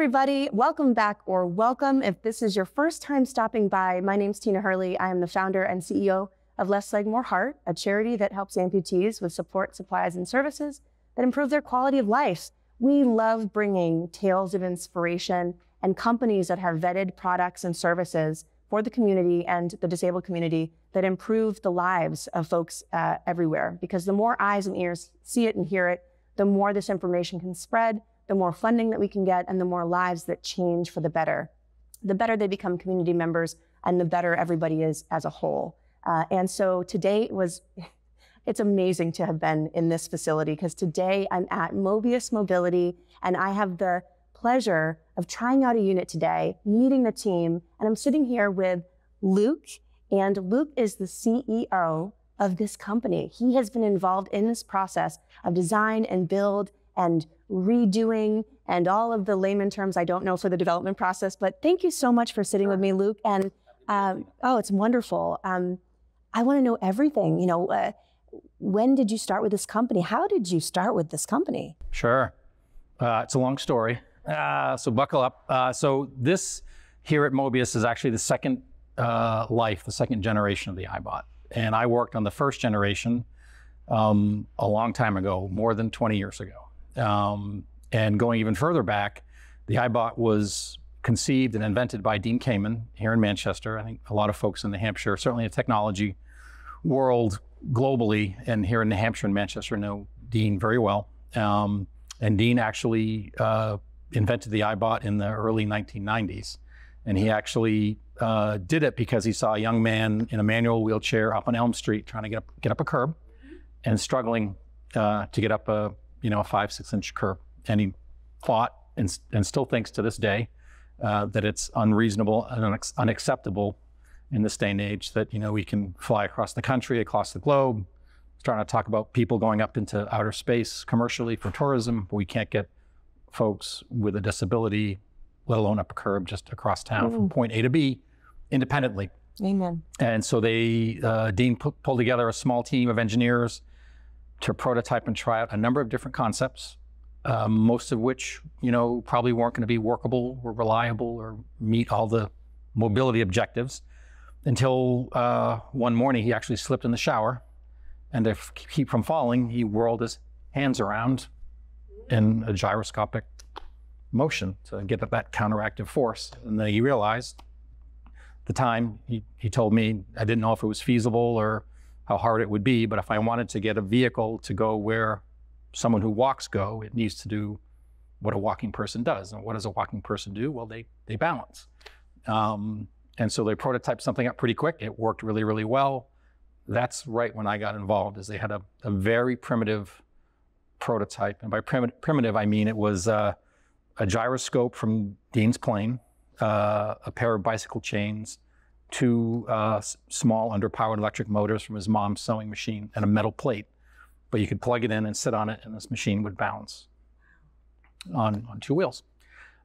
everybody. Welcome back, or welcome if this is your first time stopping by. My name's Tina Hurley. I am the founder and CEO of Less Leg More Heart, a charity that helps amputees with support, supplies, and services that improve their quality of life. We love bringing tales of inspiration and companies that have vetted products and services for the community and the disabled community that improve the lives of folks uh, everywhere. Because the more eyes and ears see it and hear it, the more this information can spread, the more funding that we can get, and the more lives that change for the better. The better they become community members, and the better everybody is as a whole. Uh, and so today was, it's amazing to have been in this facility because today I'm at Mobius Mobility and I have the pleasure of trying out a unit today, meeting the team, and I'm sitting here with Luke. And Luke is the CEO of this company. He has been involved in this process of design and build and redoing and all of the layman terms I don't know for the development process. But thank you so much for sitting with me, Luke. And um, oh, it's wonderful. Um, I want to know everything. You know, uh, when did you start with this company? How did you start with this company? Sure. Uh, it's a long story. Uh, so buckle up. Uh, so this here at Mobius is actually the second uh, life, the second generation of the iBot. And I worked on the first generation um, a long time ago, more than 20 years ago. Um, and going even further back, the iBot was conceived and invented by Dean Kamen here in Manchester. I think a lot of folks in New Hampshire, certainly the technology world globally, and here in New Hampshire and Manchester know Dean very well. Um, and Dean actually uh, invented the iBot in the early 1990s. And he actually uh, did it because he saw a young man in a manual wheelchair up on Elm Street trying to get up, get up a curb and struggling uh, to get up a you know a five six inch curb. And he thought and, and still thinks to this day uh, that it's unreasonable and unac- unacceptable in this day and age that you know we can fly across the country, across the globe, starting to talk about people going up into outer space commercially for tourism, but we can't get folks with a disability, let alone up a curb just across town mm. from point A to B independently. Amen. And so they, uh, Dean pulled together a small team of engineers to prototype and try out a number of different concepts, um, most of which, you know, probably weren't going to be workable or reliable or meet all the mobility objectives until uh, one morning he actually slipped in the shower and to keep from falling, he whirled his hands around in a gyroscopic motion to get that counteractive force. And then he realized the time he, he told me I didn't know if it was feasible or how hard it would be, but if I wanted to get a vehicle to go where someone who walks go, it needs to do what a walking person does. And what does a walking person do? Well, they they balance. Um, and so they prototyped something up pretty quick. It worked really, really well. That's right when I got involved, is they had a, a very primitive prototype. And by prim- primitive, I mean it was uh, a gyroscope from Dean's plane, uh, a pair of bicycle chains, two uh, small underpowered electric motors from his mom's sewing machine, and a metal plate. But you could plug it in and sit on it, and this machine would balance on, on two wheels.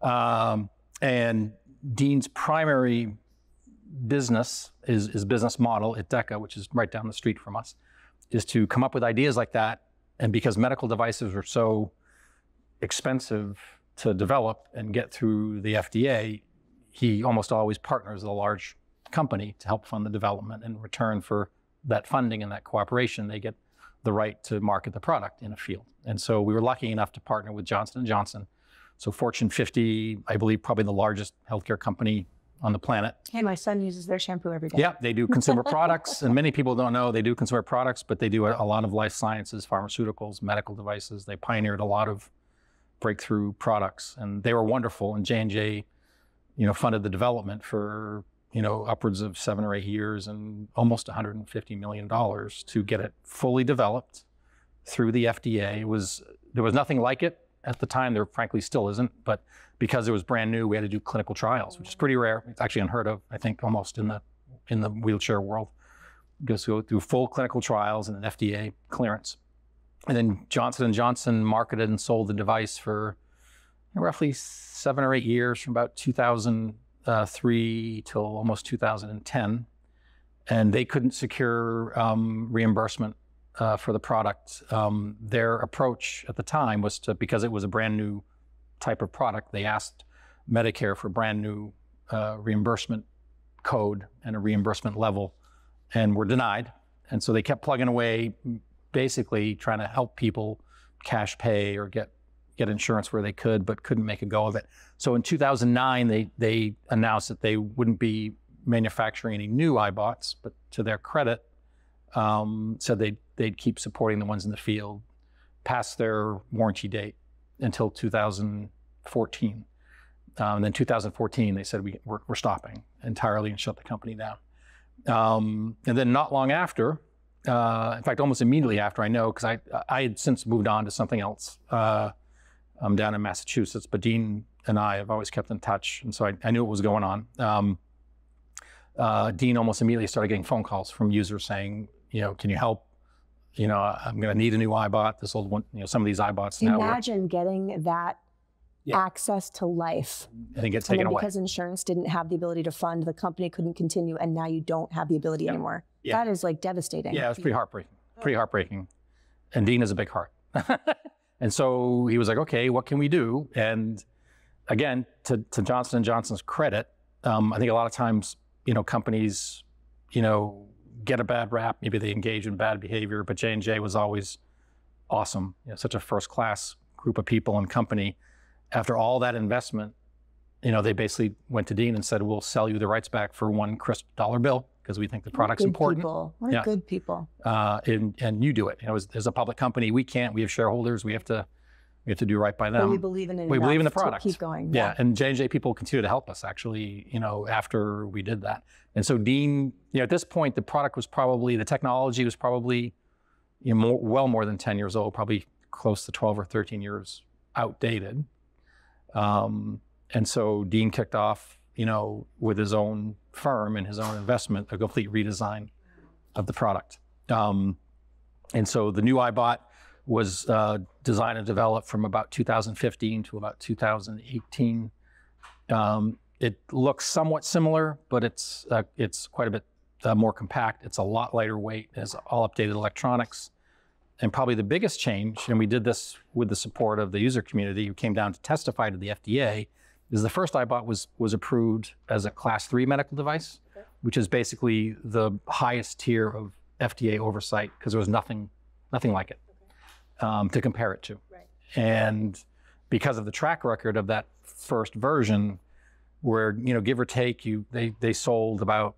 Um, and Dean's primary business, is, business model at DEKA, which is right down the street from us, is to come up with ideas like that and because medical devices are so expensive to develop and get through the FDA, he almost always partners with a large company to help fund the development. In return for that funding and that cooperation, they get the right to market the product in a field. And so we were lucky enough to partner with Johnson & Johnson. So Fortune 50, I believe probably the largest healthcare company on the planet. Hey, my son uses their shampoo every day. Yeah, they do consumer products, and many people don't know they do consumer products, but they do a, a, lot of life sciences, pharmaceuticals, medical devices. They pioneered a lot of breakthrough products, and they were wonderful. And J and J, you know, funded the development for you know upwards of seven or eight years and almost 150 million dollars to get it fully developed through the FDA. It was there was nothing like it at the time. There frankly still isn't, but because it was brand new, we had to do clinical trials, which is pretty rare. It's actually unheard of, I think, almost in the in the wheelchair world. Just go through full clinical trials and an FDA clearance. And then Johnson & Johnson marketed and sold the device for roughly seven or eight years, from about 2003 till almost 2010. And they couldn't secure um, reimbursement uh, for the product. Um, their approach at the time was to, because it was a brand new type of product, they asked Medicare for brand new uh, reimbursement code and a reimbursement level, and were denied. And so they kept plugging away, basically trying to help people cash pay or get get insurance where they could, but couldn't make a go of it. So in 2009, they they announced that they wouldn't be manufacturing any new iBots, but to their credit, um, said they they'd keep supporting the ones in the field past their warranty date until 2014. Um, then 2014, they said we, we're, we're, stopping entirely and shut the company down. Um, and then not long after, uh, in fact, almost immediately after, I know because I I had since moved on to something else. Uh, I'm down in Massachusetts, but Dean and I have always kept in touch, and so I, I knew what was going on. Um, uh, Dean almost immediately started getting phone calls from users saying, you know, can you help? You know, I'm going to need a new iBot. This old one, you know, some of these iBots now. Imagine getting that yeah. access to life. And gets taken away. Because insurance didn't have the ability to fund, the company couldn't continue, and now you don't have the ability yeah. anymore. Yeah. That is like devastating. Yeah, it's pretty heartbreaking. Pretty heartbreaking. And Dean has a big heart. and so he was like, okay, what can we do? And again, to, to Johnson & Johnson's credit, um, I think a lot of times, you know, companies, you know, get a bad rap. Maybe they engage in bad behavior, but J&J was always awesome. You know, such a first-class group of people and company after all that investment, you know, they basically went to Dean and said, "We'll sell you the rights back for one crisp dollar bill because we think the product's good important." People. We're yeah. good people. Uh, and and you do it. You know, as, as, a public company, we can't. We have shareholders. We have to. We have to do right by them. But we believe in it. We believe in the product. keep going. Yeah. yeah. and J and J people continue to help us. Actually, you know, after we did that, and so Dean, you know, at this point, the product was probably the technology was probably, you know, more, well more than ten years old, probably close to twelve or thirteen years outdated. Um, and so Dean kicked off, you know, with his own firm and his own investment, a complete redesign of the product. Um, and so the new iBot was uh, designed and developed from about 2015 to about 2018. Um, it looks somewhat similar, but it's uh, it's quite a bit uh, more compact. It's a lot lighter weight. It has all updated electronics and probably the biggest change, and we did this with the support of the user community who came down to testify to the FDA, is the first iBot was was approved as a class three medical device, okay. which is basically the highest tier of FDA oversight because there was nothing nothing like it okay. um, to compare it to. Right. And because of the track record of that first version, where you know give or take, you they they sold about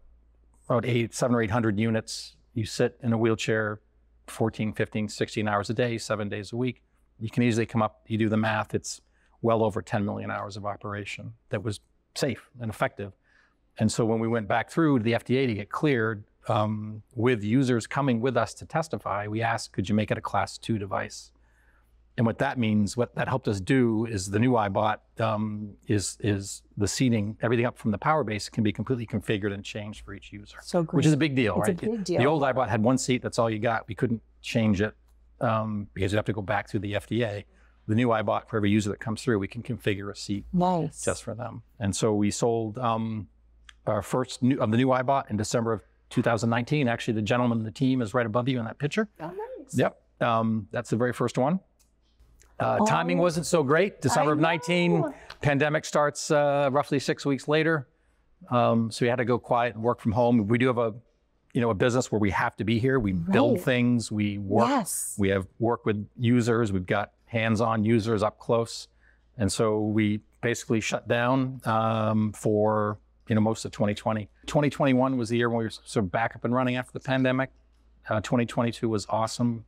about eight seven or eight hundred units. You sit in a wheelchair 14, 15, 16 hours a day, seven days a week, you can easily come up, you do the math, it's well over 10 million hours of operation that was safe and effective. And so when we went back through to the FDA to get cleared, um, with users coming with us to testify, we asked, could you make it a class two device? And what that means, what that helped us do is the new iBot um, is is the seating, everything up from the power base can be completely configured and changed for each user. So great. Which is a big deal, it's right? A big deal. The old iBot had one seat, that's all you got. We couldn't change it um, because you'd have to go back through the FDA. The new iBot, for every user that comes through, we can configure a seat nice. just for them. And so we sold um, our first new, of the new iBot in December of 2019. Actually, the gentleman in the team is right above you in that picture. Oh, nice. Yep. Um, that's the very first one. Uh, oh, timing wasn't so great. December of 19, pandemic starts uh, roughly six weeks later. Um, so we had to go quiet and work from home. We do have a, you know, a business where we have to be here. We right. build things. We work. Yes. We have work with users. We've got hands-on users up close, and so we basically shut down um, for you know most of 2020. 2021 was the year when we were sort of back up and running after the pandemic. Uh, 2022 was awesome.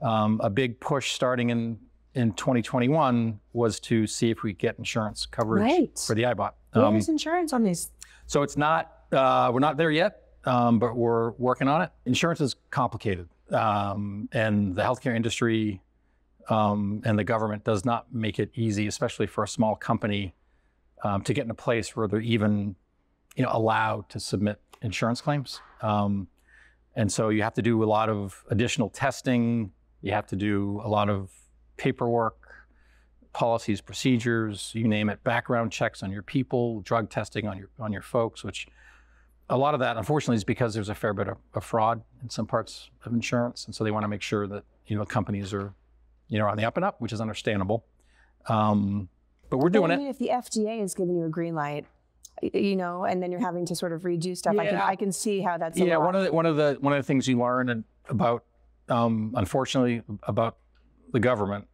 Um, a big push starting in in 2021 was to see if we get insurance coverage right. for the iBot. Um, insurance on these? So it's not, uh, we're not there yet, um, but we're working on it. Insurance is complicated, um, and the healthcare industry um, and the government does not make it easy, especially for a small company, um, to get in a place where they're even, you know, allowed to submit insurance claims. Um, and so you have to do a lot of additional testing. You have to do a lot of paperwork, policies, procedures, you name it, background checks on your people, drug testing on your on your folks, which a lot of that unfortunately is because there's a fair bit of, of fraud in some parts of insurance. And so they want to make sure that, you know, companies are, you know, on the up and up, which is understandable. Um, but we're doing well, I it. mean, if the FDA is giving you a green light, you know, and then you're having to sort of redo stuff, I can I can see how that's a yeah lot. one of the one of the one of the things you learn and about um, unfortunately about the government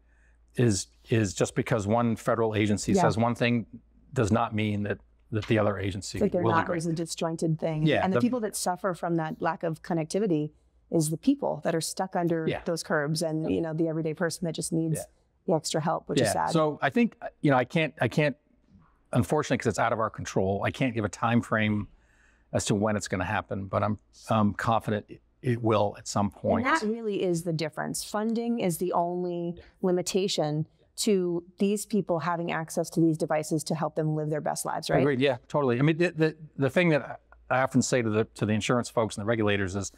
is is just because one federal agency Yeah. says one thing does not mean that that the other agency It's like they're will not agree. as a disjointed thing. Yeah, and the, the- people that suffer from that lack of connectivity is the people that are stuck under Yeah. those curbs, and you know the everyday person that just needs Yeah. the extra help, which is sad. So I think you know I can't I can't unfortunately because it's out of our control. I can't give a time frame as to when it's going to happen, but I'm um, confident it, it will at some and point. that really is the difference. Funding is the only limitation to these people having access to these devices to help them live their best lives, right? Agreed. Yeah, totally. I mean, the, the the thing that I often say to the to the insurance folks and the regulators is,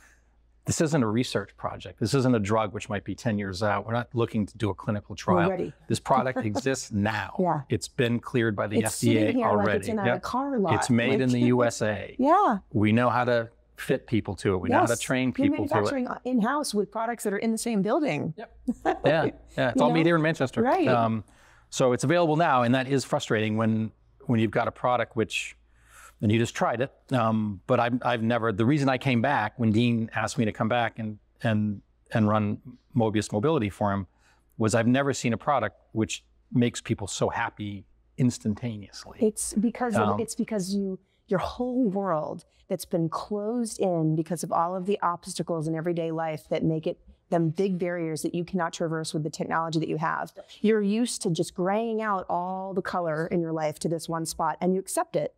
this isn't a research project. This isn't a drug which might be ten years out. We're not looking to do a clinical trial. ready. This product exists now. Yeah. It's been cleared by the It's FDA sitting here already. like it's in a Yep. car lot. It's made in the USA. yeah. We know how to fit people to it. We know how to Yes. train You're people to it. manufacturing in house with products that are in the same building. Yeah, yeah. It's all know? made here in Manchester. Right. Um, so it's available now, and that is frustrating when when you've got a product which, and you just tried it. Um, but I've I've never. The reason I came back when Dean asked me to come back and and and run Mobius Mobility for him was I've never seen a product which makes people so happy instantaneously. It's because of, Um, it's because you your whole world that's been closed in because of all of the obstacles in everyday life that make it them big barriers that you cannot traverse with the technology that you have. You're used to just graying out all the color in your life to this one spot and you accept it.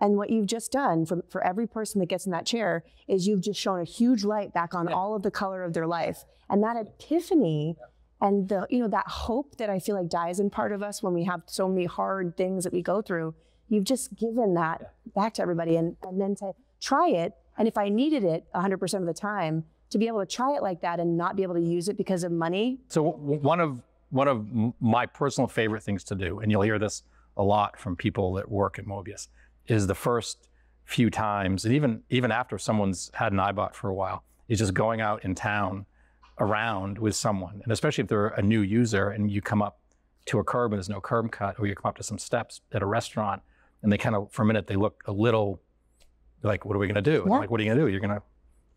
And what you've just done for, for every person that gets in that chair is you've just shown a huge light back on Yeah. all of the color of their life. And that epiphany and the you know that hope that I feel like dies in part of us when we have so many hard things that we go through. You've just given that back to everybody and, and then to try it. And if I needed it 100% of the time, to be able to try it like that and not be able to use it because of money, So one of one of my personal favorite things to do, and you'll hear this a lot from people that work at Mobius, is the first few times, and even even after someone's had an iBot for a while, is just going out in town around with someone, and especially if they're a new user and you come up to a curb and there's no curb cut, or you come up to some steps at a restaurant, and they kind of for a minute they look a little like, what are we going to do? Yeah. Like, what are you going to do? You're going to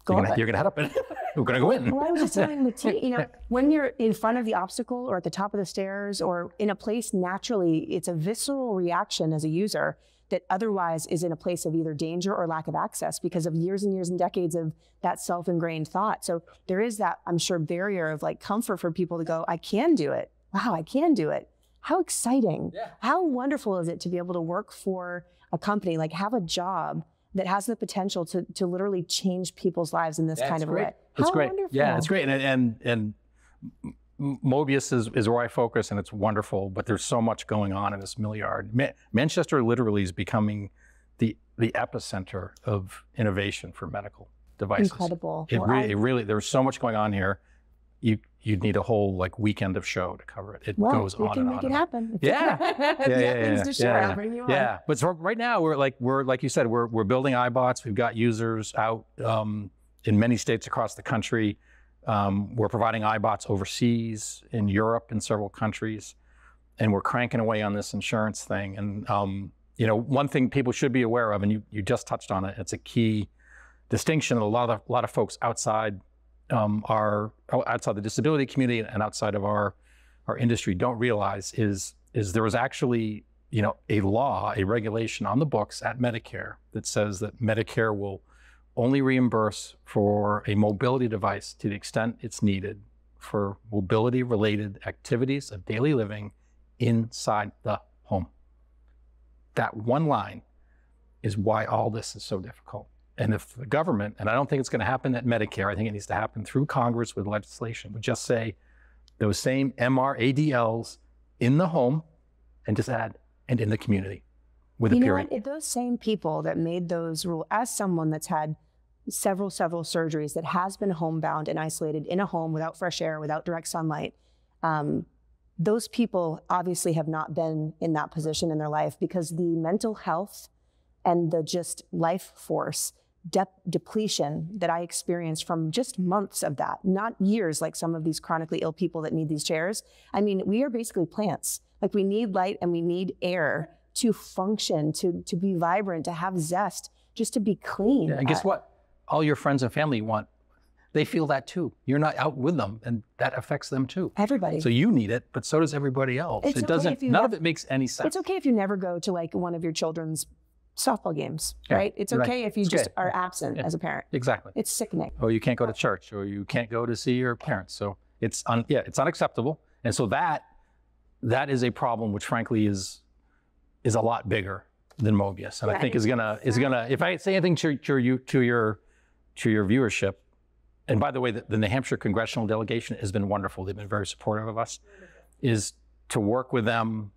Go you're gonna, you're gonna head up and we're gonna go in. Well, I was just telling the team, you know, when you're in front of the obstacle or at the top of the stairs or in a place naturally, it's a visceral reaction as a user that otherwise is in a place of either danger or lack of access because of years and years and decades of that self ingrained thought. So there is that, I'm sure, barrier of like comfort for people to go, I can do it. Wow, I can do it. How exciting. Yeah. How wonderful is it to be able to work for a company, like have a job that has the potential to, to literally change people's lives in this Yeah, kind it's of great. way? It's How great. wonderful. Yeah, it's great. And and and M- Mobius is, is where I focus, and it's wonderful. But there's so much going on in this Millyard. Ma- Manchester literally is becoming the the epicenter of innovation for medical devices. Incredible. It Well, really, I- it really, there's so much going on here. You you'd need a whole like weekend of show to cover it. It well, goes we on can and make on. it and happen. Yeah. you- if you Yeah, yeah, yeah, share, yeah, you on. Yeah, but so right now we're like we're like you said we're we're building iBots. We've got users out um, in many states across the country. Um, we're providing iBots overseas in Europe in several countries, and we're cranking away on this insurance thing. And um, you know, one thing people should be aware of, and you you just touched on it. It's a key distinction that a lot of a lot of folks outside um, our outside the disability community and outside of our our industry don't realize is is there is actually you know a law a regulation on the books at Medicare that says that Medicare will only reimburse for a mobility device to the extent it's needed for mobility related activities of daily living inside the home. That one line is why all this is so difficult. And if the government, and I don't think it's going to happen at Medicare, I think it needs to happen through Congress with legislation, would just say those same MRADLs in the home and just add and in the community with you a know what? Those same people that made those rules, as someone that's had several, several surgeries that has been homebound and isolated in a home without fresh air, without direct sunlight, um, those people obviously have not been in that position in their life because the mental health and the just life force dep- depletion that I experienced from just months of that, not years like some of these chronically ill people that need these chairs. I mean, we are basically plants. Like we need light and we need air to function, to to be vibrant, to have zest, just to be clean. Yeah, and guess what? All your friends and family want, they feel that too. You're not out with them, and that affects them too. everybody. So you need it, but so does everybody else. It's it okay doesn't. if you None have- of it makes any sense. it's okay if you never go to like one of your children's softball games, Yeah, right? It's you're right. okay if you It's just okay. are absent Yeah. as a parent. Exactly. It's sickening. Or you can't go to church, or you can't go to see your parents. So it's un, yeah, it's unacceptable. And so that that is a problem, which frankly is is a lot bigger than Mobius, and I think is gonna is gonna. If I say anything to, to you to your to your viewership, and by the way, the, the New Hampshire congressional delegation has been wonderful. They've been very supportive of us. Is to work with them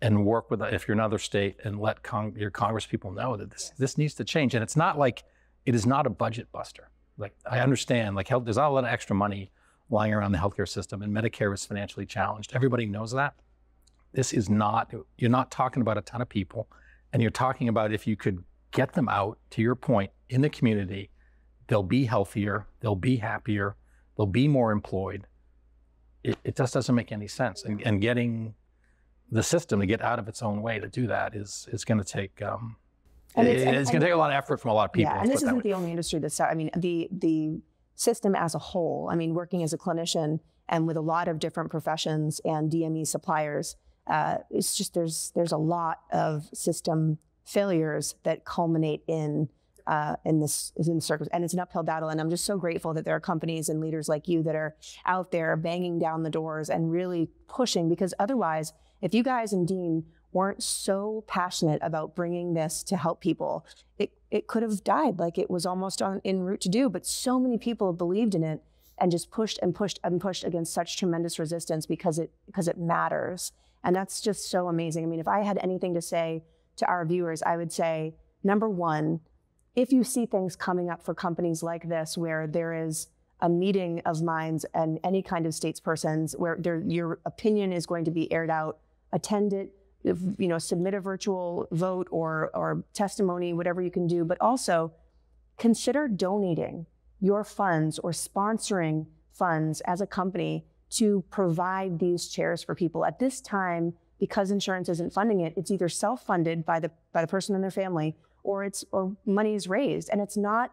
and work with if you're another state and let con- your Congress people know that this this needs to change. And it's not like it is not a budget buster. Like I understand, like health, there's not a lot of extra money lying around the healthcare system, and Medicare is financially challenged. Everybody knows that. This is not. You're not talking about a ton of people, and you're talking about if you could get them out to your point in the community, they'll be healthier, they'll be happier, they'll be more employed. It, it just doesn't make any sense, and, and getting the system to get out of its own way to do that is is going to take. Um, And it's, it's- going to take a lot of effort from a lot of people. yeah, and this put it that isn't the only industry that's. I mean, the the system as a whole. I mean, working as a clinician and with a lot of different professions and DME suppliers, uh, it's just there's there's a lot of system failures that culminate in. Uh, in this is in circles and it's an uphill battle and i'm just so grateful that there are companies and leaders like you that are out there banging down the doors and really pushing because otherwise if you guys and dean weren't so passionate about bringing this to help people it, it could have died like it was almost on en route to do but so many people have believed in it and just pushed and pushed and pushed against such tremendous resistance because it because it matters and that's just so amazing. I mean if i had anything to say to our viewers i would say number one if you see things coming up for companies like this where there is a meeting of minds and any kind of statespersons where your opinion is going to be aired out attend it you know submit a virtual vote or or testimony whatever you can do. But also consider donating your funds or sponsoring funds as a company to provide these chairs for people. At this time because insurance isn't funding it it's either self-funded by the by the person and their family or it's or money is raised. And it's not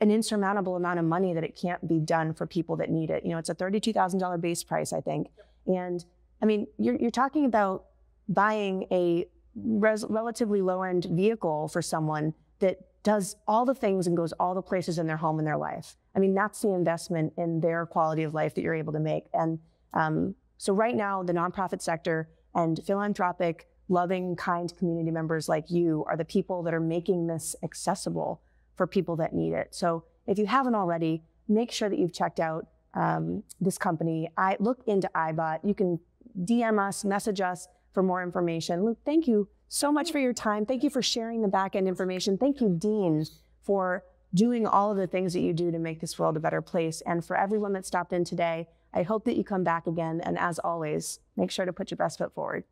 an insurmountable amount of money that it can't be done for people that need it. You know it's a $32000 base price i think. And i mean you're, you're talking about buying a res- relatively low end vehicle for someone that does all the things and goes all the places in their home and their life. I mean, that's the investment in their quality of life that you're able to make. And um, so, right now, the nonprofit sector and philanthropic, loving, kind community members like you are the people that are making this accessible for people that need it. So, if you haven't already, make sure that you've checked out um, this company. I look into iBot. You can DM us, message us for more information. Luke, thank you so much for your time. Thank you for sharing the back end information. Thank you, Dean, for doing all of the things that you do to make this world a better place. And for everyone that stopped in today, I hope that you come back again. And as always, make sure to put your best foot forward.